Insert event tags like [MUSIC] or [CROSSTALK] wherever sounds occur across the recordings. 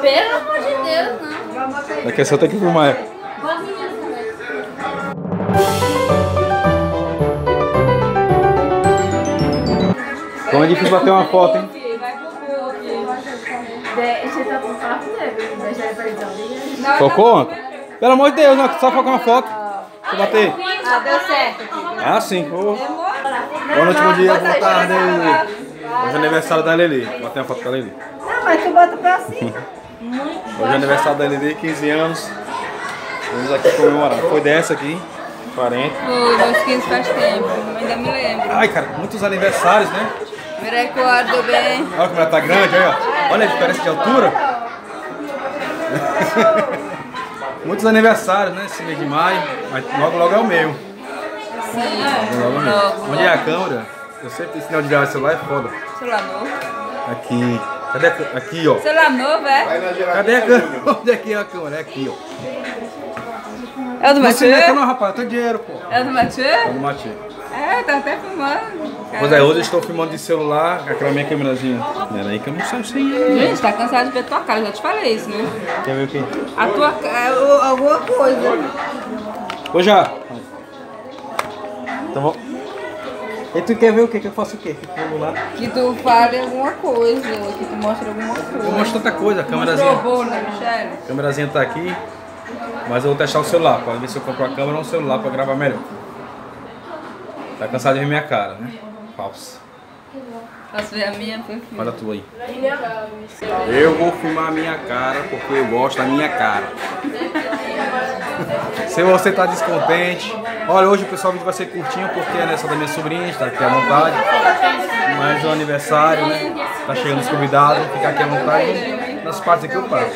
Pelo amor de Deus, não. Daqui a só tem que filmar. Também. Como é difícil bater uma foto, hein? Perder. Focou? Pelo amor de Deus, não, só focar uma foto. Deixa eu bater. Ah, deu certo. Ah, sim. Ô. Boa noite, bom dia, boa tarde. Hoje é aniversário da Lili. Botei uma foto com a Lili. Não, mas tu bota pra cima. [LAUGHS] Hoje é aniversário da Lili, 15 anos. Vamos aqui comemorar. Foi dessa aqui, 40. Foi, meus 15 faz tempo, ainda me lembro. Ai, cara, muitos aniversários, né? Me recordo bem. Olha como ela tá grande, olha. Olha a diferença de altura. [LAUGHS] muitos aniversários, né? Esse mês de maio. Mas logo, logo é o meu. Sim, Logo é logo. Onde é a câmera? Eu sempre tenho sinal de gravar celular, é foda. Celular novo. Aqui. Cadê a câmera? Aqui, ó. Celular novo, é? Cadê a câmera? [LAUGHS] Onde é que é a câmera? É aqui, ó. É o do Não Mathieu? meta não, rapaz. Tenho dinheiro, pô. É o do Mathieu? Vamos matar. É, tá até filmando. Pois é, hoje eu estou filmando de celular, aquela minha câmerazinha. Pera aí que eu não saio sem ela. Gente, tá cansado de ver tua cara, eu já te falei isso, né? Quer ver o quê? A tua cara, alguma coisa. Ô, já. Então vamos. E tu quer ver o quê? Que eu faço o quê? Que vou lá. Que tu fale alguma coisa, que tu mostre alguma coisa. Eu mostro tanta coisa, a Mostrou câmerazinha. bolo, né, Michelle? A câmerazinha tá aqui. Mas eu vou testar o celular, pra ver se eu compro a câmera ou um celular pra gravar melhor. Tá cansado de ver minha cara, né? Falso. Posso ver a minha, perfeito. Olha a tua aí. Eu vou filmar a minha cara porque eu gosto da minha cara. Se você tá descontente, olha, hoje o pessoal o vídeo vai ser curtinho porque é nessa da minha sobrinha, está aqui à vontade. Mais um aniversário, né? Tá chegando os convidados, ficar aqui à vontade. Nas partes aqui eu passo.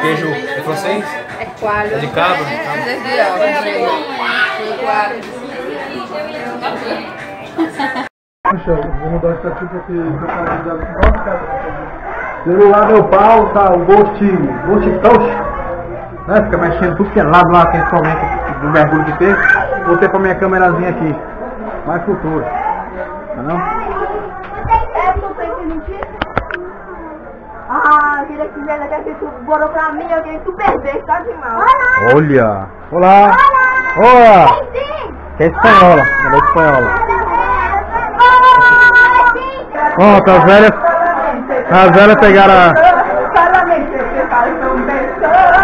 Queijo é francês? É coalho. É de cabra? Foi quatro. Puxa, vou mudar isso aqui porque eu falando dela com nove caras. Celular meu pau, tá, o Ghost, Ghost Touch. Né, fica mexendo tudo que é lado lá, problema do mergulho que teve. Botei pra minha câmerazinha aqui. Mais futuro. Tá não? Ah, queria que aquele que tu borou pra mim, eu queria que tu perdesse, tá demais. Olha! Olá! Olá! Que é espanhola, ela é espanhola. Pronto, as velhas. As velhas pegaram a.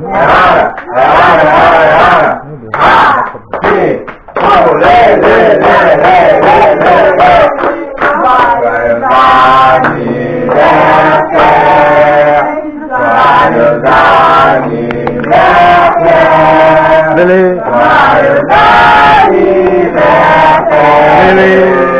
Claramente, você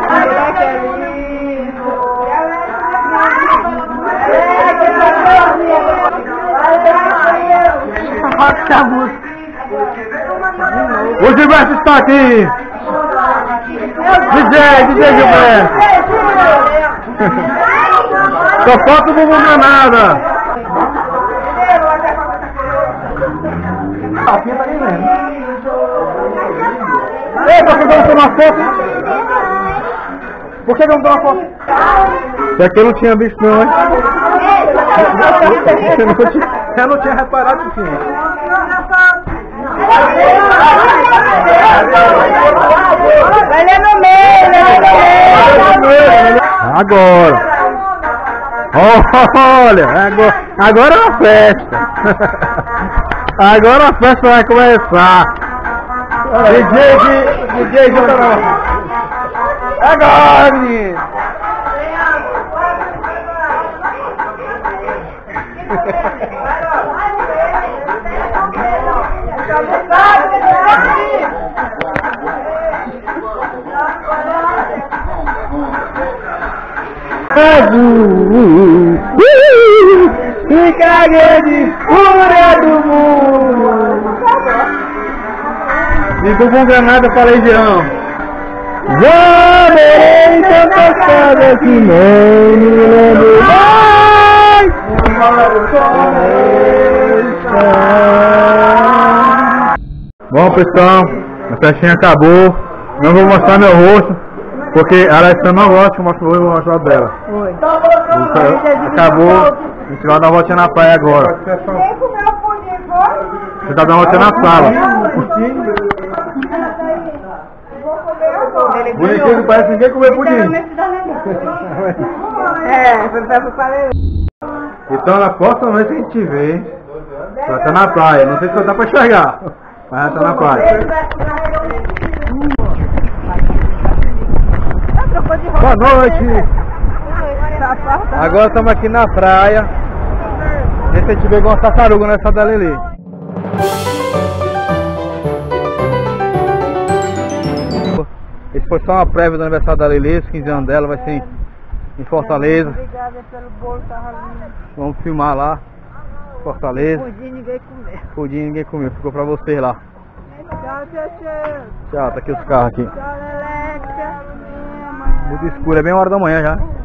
O Gilberto está aqui. DJ, DJ Gilberto. Só falta o Bubu Granada. Ei, por que eu não tô na foto? Por que não tô na foto? Isso aqui eu não tinha visto não, hein? Tinha, eu não tinha reparado que tinha. Vai ler no meio. Agora. Olha, agora, agora é uma festa. Agora a festa vai começar. DJ, DJ, junta não. Agora, azul. Fica grande fúria do mundo. Ficou com granada para legião Já morei tantas casas que nem me lembro mais. Bom pessoal, a festinha acabou. Não vou mostrar meu rosto porque a Alessandra não gosta que o rosto, eu vou mostrar o dela. Então, Acabou, a gente vai dar uma voltinha na praia agora. Quem comeu pudim, foi? Você tá dando uma voltinha na sala. Bonitinho que parece ninguém comer pudim. É, foi pra falar. Então na próxima vez que a gente vê, hein? vai estar na praia. Não sei se vai dar pra enxergar, mas vai estar na praia. Boa noite! Agora estamos aqui na praia. Ver se a gente vê alguma tartaruga nessa da Lelê. Esse foi só uma prévia do aniversário da Lelê, os 15 anos dela, vai ser em, Fortaleza. Obrigada pelo bolo, tava lindo. Vamos filmar lá, Fortaleza. Pudim ninguém comeu. Pudim ninguém comeu, ficou pra vocês lá. Tchau, tchau, Tchau, tá aqui os carros aqui. tchau. Muito escuro, é bem hora da manhã já.